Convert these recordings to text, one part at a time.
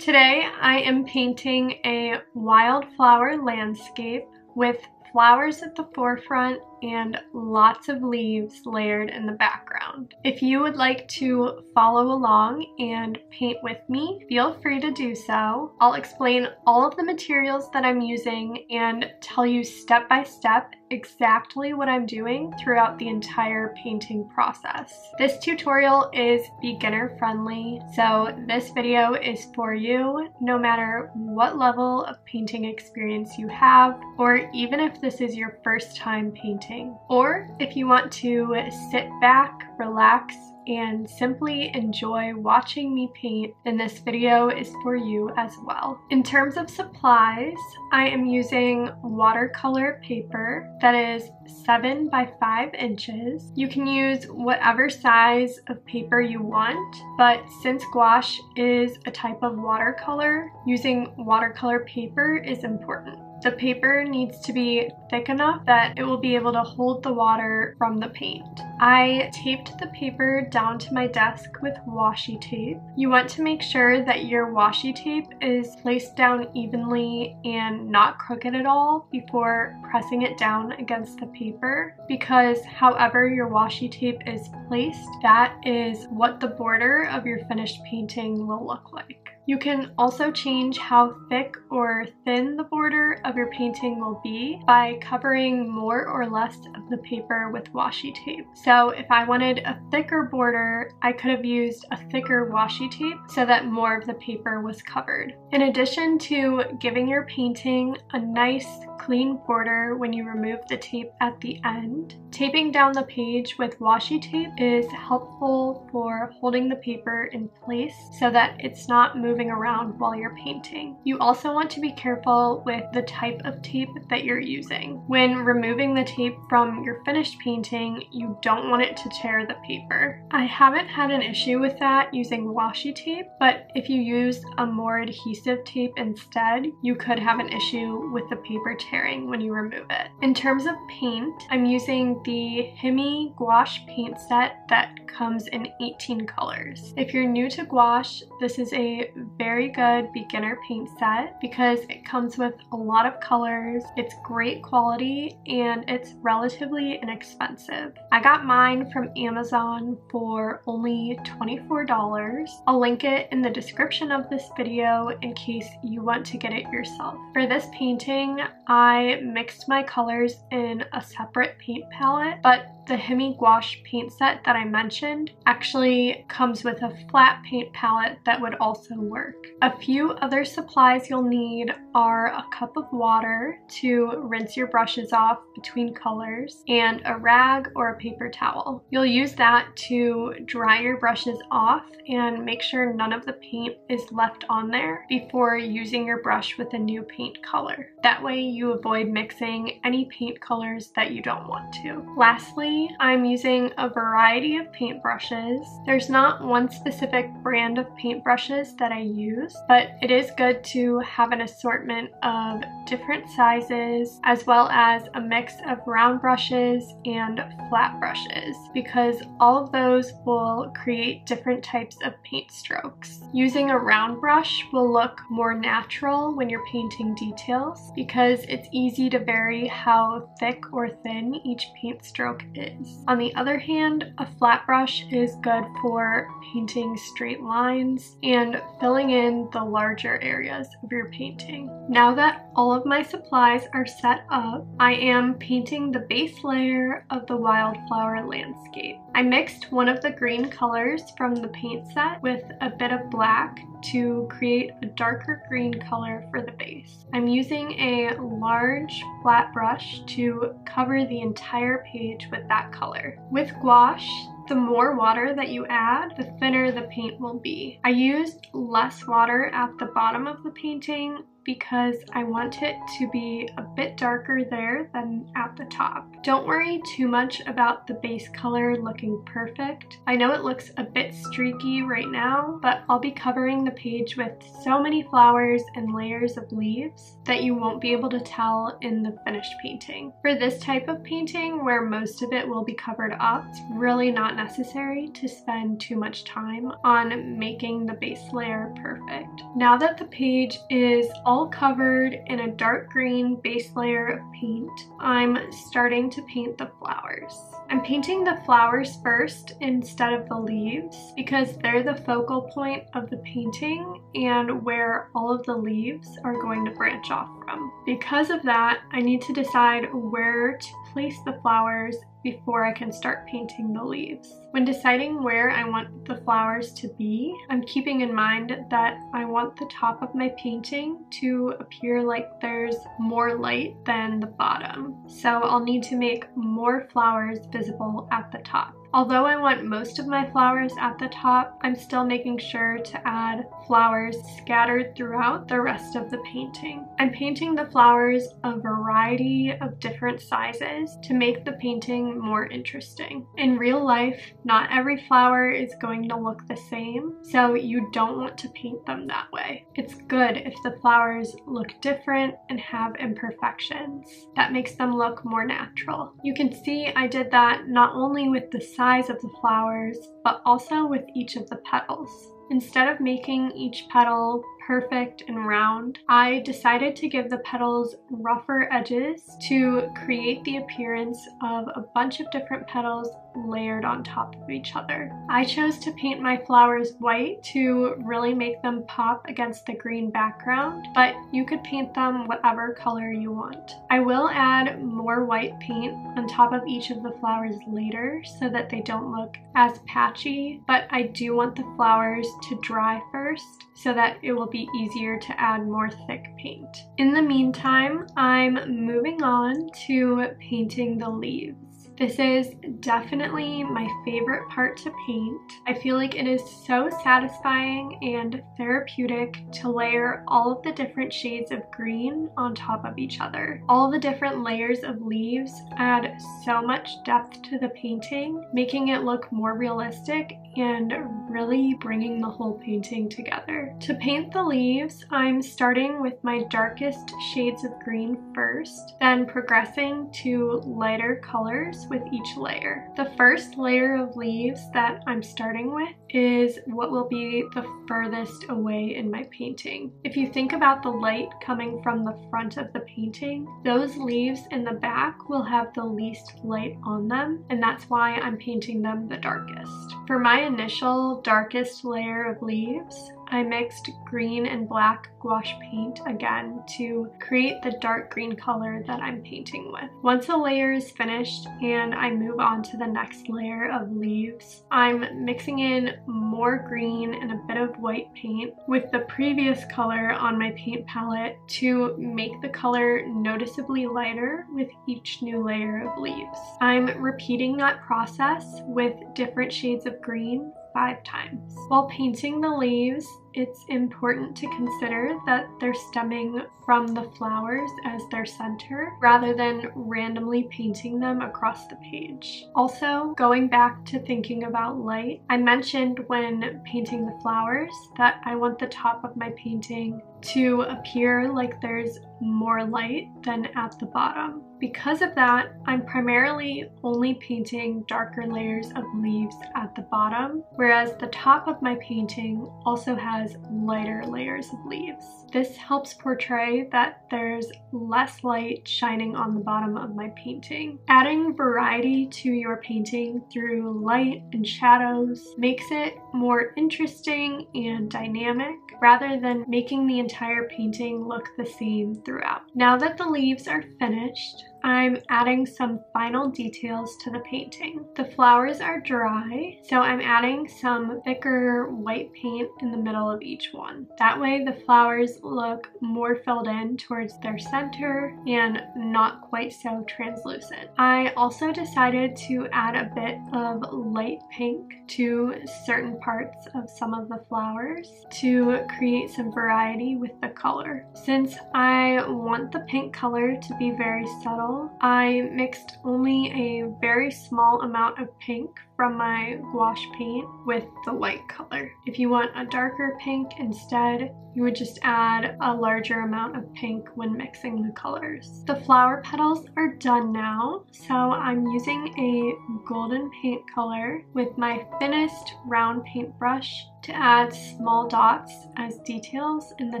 Today I am painting a wildflower landscape with flowers at the forefront and lots of leaves layered in the background. If you would like to follow along and paint with me, feel free to do so. I'll explain all of the materials that I'm using and tell you step by step exactly what I'm doing throughout the entire painting process. This tutorial is beginner friendly, so this video is for you no matter what level of painting experience you have, or even if this is your first time painting painting. Or if you want to sit back, relax, and simply enjoy watching me paint, then this video is for you as well. In terms of supplies, I am using watercolor paper that is 7 by 5 inches. You can use whatever size of paper you want, but since gouache is a type of watercolor, using watercolor paper is important. The paper needs to be thick enough that it will be able to hold the water from the paint. I taped the paper down to my desk with washi tape. You want to make sure that your washi tape is placed down evenly and not crooked at all before pressing it down against the paper because however your washi tape is placed, that is what the border of your finished painting will look like. You can also change how thick or thin the border of your painting will be by covering more or less of the paper with washi tape. So if I wanted a thicker border, I could have used a thicker washi tape so that more of the paper was covered. In addition to giving your painting a nice clean border when you remove the tape at the end. Taping down the page with washi tape is helpful for holding the paper in place so that it's not moving around while you're painting. You also want to be careful with the type of tape that you're using. When removing the tape from your finished painting, you don't want it to tear the paper. I haven't had an issue with that using washi tape, but if you use a more adhesive tape instead, you could have an issue with the paper tearing when you remove it. In terms of paint, I'm using the Himi gouache paint set that comes in 18 colors. If you're new to gouache, this is a very good beginner paint set because it comes with a lot of colors, it's great quality, and it's relatively inexpensive. I got mine from Amazon for only $24. I'll link it in the description of this video in case you want to get it yourself. For this painting, I I mixed my colors in a separate paint palette, but the Himi gouache paint set that I mentioned actually comes with a flat paint palette that would also work. A few other supplies you'll need are a cup of water to rinse your brushes off between colors and a rag or a paper towel. You'll use that to dry your brushes off and make sure none of the paint is left on there before using your brush with a new paint color. That way you avoid mixing any paint colors that you don't want to. Lastly, I'm using a variety of paint brushes. There's not one specific brand of paint brushes that I use, but it is good to have an assortment of different sizes as well as a mix of round brushes and flat brushes because all of those will create different types of paint strokes. Using a round brush will look more natural when you're painting details because it's easy to vary how thick or thin each paint stroke is is. On the other hand, a flat brush is good for painting straight lines and filling in the larger areas of your painting. Now that all of my supplies are set up, I am painting the base layer of the wildflower landscape. I mixed one of the green colors from the paint set with a bit of black to create a darker green color for the base. I'm using a large flat brush to cover the entire page with that color. With gouache, the more water that you add, the thinner the paint will be. I used less water at the bottom of the painting because I want it to be a bit darker there than at the top. Don't worry too much about the base color looking perfect. I know it looks a bit streaky right now, but I'll be covering the page with so many flowers and layers of leaves that you won't be able to tell in the finished painting. For this type of painting, where most of it will be covered up, it's really not necessary to spend too much time on making the base layer perfect. Now that the page is all covered in a dark green base layer of paint, I'm starting to paint the flowers. I'm painting the flowers first instead of the leaves because they're the focal point of the painting and where all of the leaves are going to branch off from. Because of that, I need to decide where to place the flowers before I can start painting the leaves. When deciding where I want the flowers to be, I'm keeping in mind that I want the top of my painting to appear like there's more light than the bottom. So I'll need to make more flowers visible at the top. Although I want most of my flowers at the top, I'm still making sure to add flowers scattered throughout the rest of the painting. I'm painting the flowers a variety of different sizes to make the painting more interesting. In real life, not every flower is going to look the same, so you don't want to paint them that way. It's good if the flowers look different and have imperfections. That makes them look more natural. You can see I did that not only with the size size of the flowers, but also with each of the petals. Instead of making each petal perfect and round, I decided to give the petals rougher edges to create the appearance of a bunch of different petals layered on top of each other. I chose to paint my flowers white to really make them pop against the green background, but you could paint them whatever color you want. I will add more white paint on top of each of the flowers later so that they don't look as patchy, but I do want the flowers to dry first so that it will be easier to add more thick paint. In the meantime, I'm moving on to painting the leaves. This is definitely my favorite part to paint. I feel like it is so satisfying and therapeutic to layer all of the different shades of green on top of each other. All the different layers of leaves add so much depth to the painting, making it look more realistic and really bringing the whole painting together. To paint the leaves, I'm starting with my darkest shades of green first, then progressing to lighter colors with each layer. The first layer of leaves that I'm starting with is what will be the furthest away in my painting. If you think about the light coming from the front of the painting, those leaves in the back will have the least light on them, and that's why I'm painting them the darkest. For my initial darkest layer of leaves, I mixed green and black gouache paint again to create the dark green color that I'm painting with. Once a layer is finished and I move on to the next layer of leaves, I'm mixing in more green and a bit of white paint with the previous color on my paint palette to make the color noticeably lighter with each new layer of leaves. I'm repeating that process with different shades of green five times. While painting the leaves, it's important to consider that they're stemming from the flowers as their center rather than randomly painting them across the page. Also, going back to thinking about light, I mentioned when painting the flowers that I want the top of my painting to appear like there's more light than at the bottom. Because of that, I'm primarily only painting darker layers of leaves at the bottom, whereas the top of my painting also has lighter layers of leaves. This helps portray that there's less light shining on the bottom of my painting. Adding variety to your painting through light and shadows makes it more interesting and dynamic rather than making the entire painting look the same throughout. Now that the leaves are finished, I'm adding some final details to the painting. The flowers are dry, so I'm adding some thicker white paint in the middle of each one. That way the flowers look more filled in towards their center and not quite so translucent. I also decided to add a bit of light pink to certain parts of some of the flowers to create some variety with the color. Since I want the pink color to be very subtle, I mixed only a very small amount of pink from my gouache paint with the light color. If you want a darker pink instead, you would just add a larger amount of pink when mixing the colors. The flower petals are done now, so I'm using a golden paint color with my thinnest round paintbrush to add small dots as details in the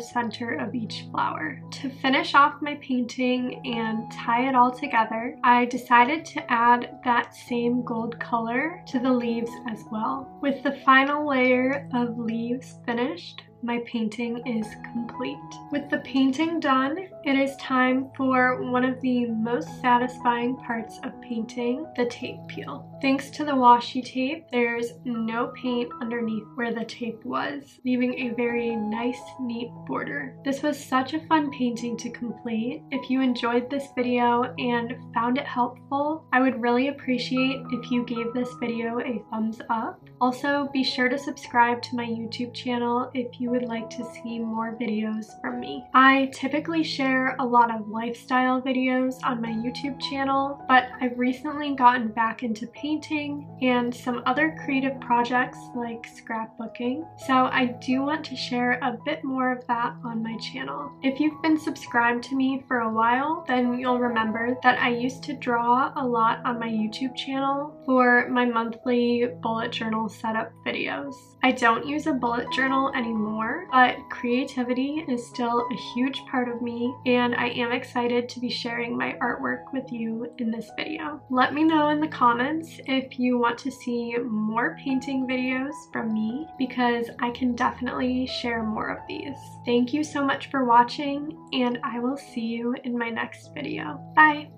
center of each flower. To finish off my painting and tie it all together, I decided to add that same gold color to the leaves as well. With the final layer of leaves finished, my painting is complete. With the painting done, it is time for one of the most satisfying parts of painting, the tape peel. Thanks to the washi tape, there's no paint underneath where the tape was, leaving a very nice, neat border. This was such a fun painting to complete. If you enjoyed this video and found it helpful, I would really appreciate if you gave this video a thumbs up. Also, be sure to subscribe to my YouTube channel if you would like to see more videos from me. I typically share a lot of lifestyle videos on my YouTube channel, but I've recently gotten back into painting and some other creative projects like scrapbooking, so I do want to share a bit more of that on my channel. If you've been subscribed to me for a while, then you'll remember that I used to draw a lot on my YouTube channel for my monthly bullet journal setup videos. I don't use a bullet journal anymore but creativity is still a huge part of me and I am excited to be sharing my artwork with you in this video. Let me know in the comments if you want to see more painting videos from me because I can definitely share more of these. Thank you so much for watching and I will see you in my next video. Bye!